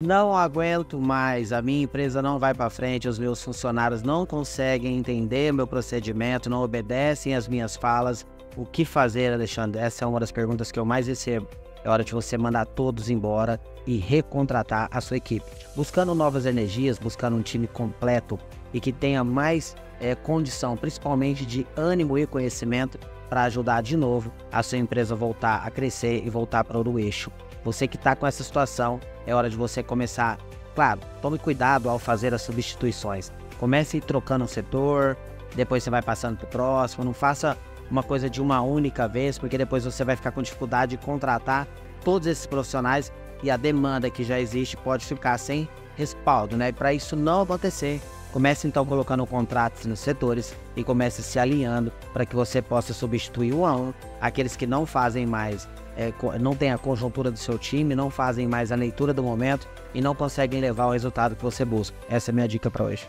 Não aguento mais, a minha empresa não vai para frente, os meus funcionários não conseguem entender meu procedimento, não obedecem às minhas falas. O que fazer, Alexandre? Essa é uma das perguntas que eu mais recebo. É hora de você mandar todos embora e recontratar a sua equipe. Buscando novas energias, buscando um time completo e que tenha mais é, condição, principalmente de ânimo e conhecimento, para ajudar de novo a sua empresa voltar a crescer e voltar para o eixo. Você que está com essa situação, é hora de você começar. Claro, tome cuidado ao fazer as substituições. Comece trocando o setor, depois você vai passando para o próximo. Não faça uma coisa de uma única vez, porque depois você vai ficar com dificuldade de contratar todos esses profissionais e a demanda que já existe pode ficar sem respaldo, né? E para isso não acontecer, Comece então colocando contratos nos setores e comece se alinhando para que você possa substituir um a um aqueles que não fazem mais, é, não tem a conjuntura do seu time, não fazem mais a leitura do momento e não conseguem levar o resultado que você busca. Essa é a minha dica para hoje.